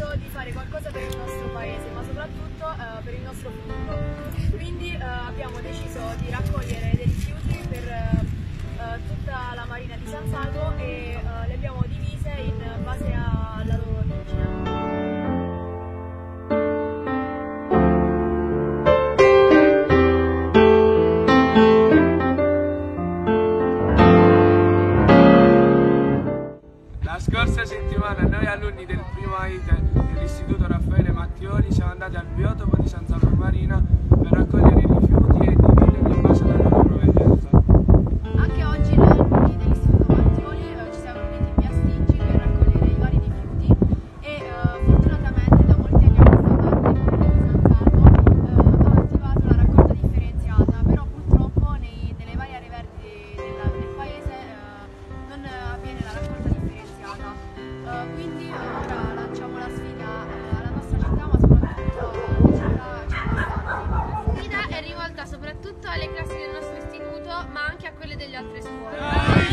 deciso di fare qualcosa per il nostro paese, ma soprattutto eh, per il nostro futuro. Quindi eh, abbiamo deciso di raccogliere dei rifiuti per eh, eh, tutta la marina di San Salvo e eh, le abbiamo divise in base alla La scorsa settimana noi alunni del primo AIDE dell'Istituto quindi ora lanciamo la sfida eh, alla nostra città, ma soprattutto alle città. La sfida è rivolta soprattutto alle classi del nostro istituto, ma anche a quelle delle altre scuole.